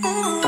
Oh.